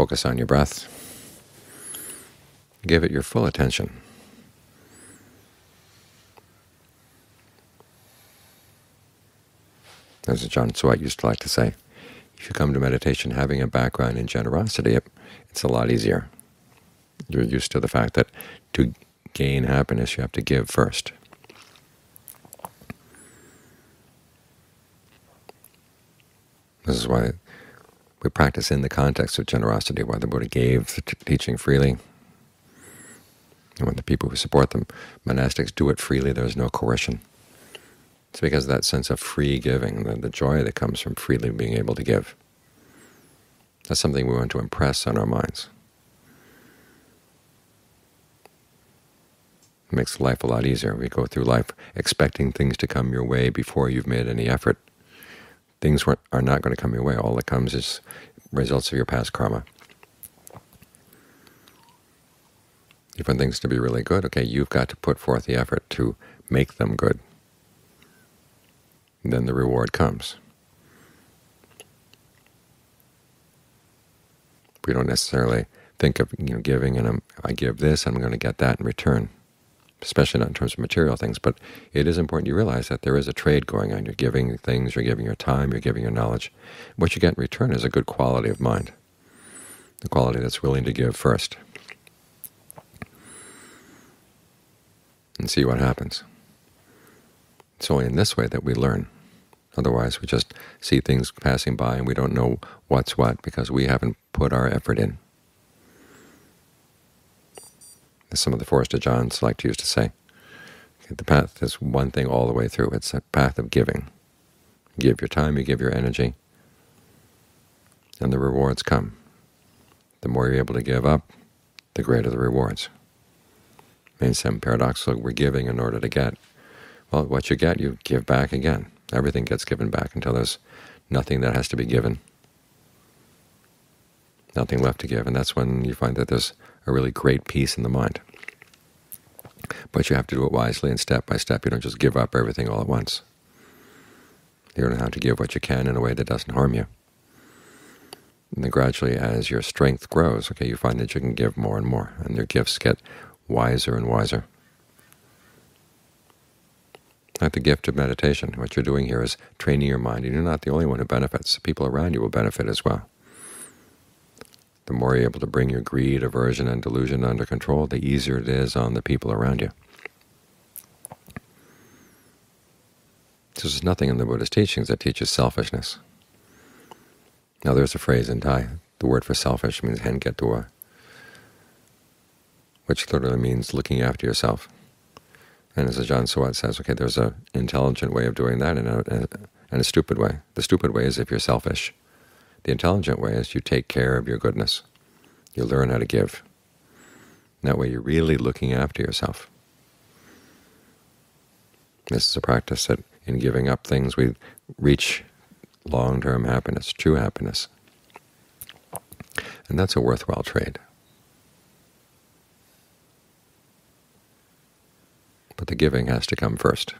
focus on your breath. Give it your full attention. As Ajaan Suwat used to like to say, if you come to meditation having a background in generosity, it, it's a lot easier. You're used to the fact that to gain happiness you have to give first. This is why we practice in the context of generosity, why the Buddha gave the teaching freely. And when the people who support them, monastics, do it freely, there is no coercion. It's because of that sense of free giving, the, the joy that comes from freely being able to give. That's something we want to impress on our minds. It makes life a lot easier. We go through life expecting things to come your way before you've made any effort. Things are not going to come your way. All that comes is results of your past karma. You want things to be really good, okay, you've got to put forth the effort to make them good. And then the reward comes. We don't necessarily think of you know giving and um, I'm, I give this, I'm going to get that in return especially not in terms of material things, but it is important you realize that there is a trade going on. You're giving things, you're giving your time, you're giving your knowledge. What you get in return is a good quality of mind, the quality that's willing to give first, and see what happens. It's only in this way that we learn. Otherwise, we just see things passing by and we don't know what's what because we haven't put our effort in as some of the Forest Ajaans like to use to say. The path is one thing all the way through. It's a path of giving. You give your time, you give your energy, and the rewards come. The more you're able to give up, the greater the rewards. It may seem paradoxical, we're giving in order to get. Well, what you get, you give back again. Everything gets given back until there's nothing that has to be given, nothing left to give, and that's when you find that there's a really great peace in the mind. But you have to do it wisely and step by step. You don't just give up everything all at once. You learn how to give what you can in a way that doesn't harm you. And then gradually, as your strength grows, okay, you find that you can give more and more, and your gifts get wiser and wiser. Like the gift of meditation, what you're doing here is training your mind, and you're not the only one who benefits. The People around you will benefit as well. The more you're able to bring your greed, aversion, and delusion under control, the easier it is on the people around you. There's nothing in the Buddha's teachings that teaches selfishness. Now there's a phrase in Thai, the word for selfish means henketua, which literally means looking after yourself. And as Ajaan Suwat says, okay, there's an intelligent way of doing that and a, and a stupid way. The stupid way is if you're selfish. The intelligent way is you take care of your goodness. You learn how to give. That way you're really looking after yourself. This is a practice that in giving up things we reach long-term happiness, true happiness. And that's a worthwhile trade. But the giving has to come first.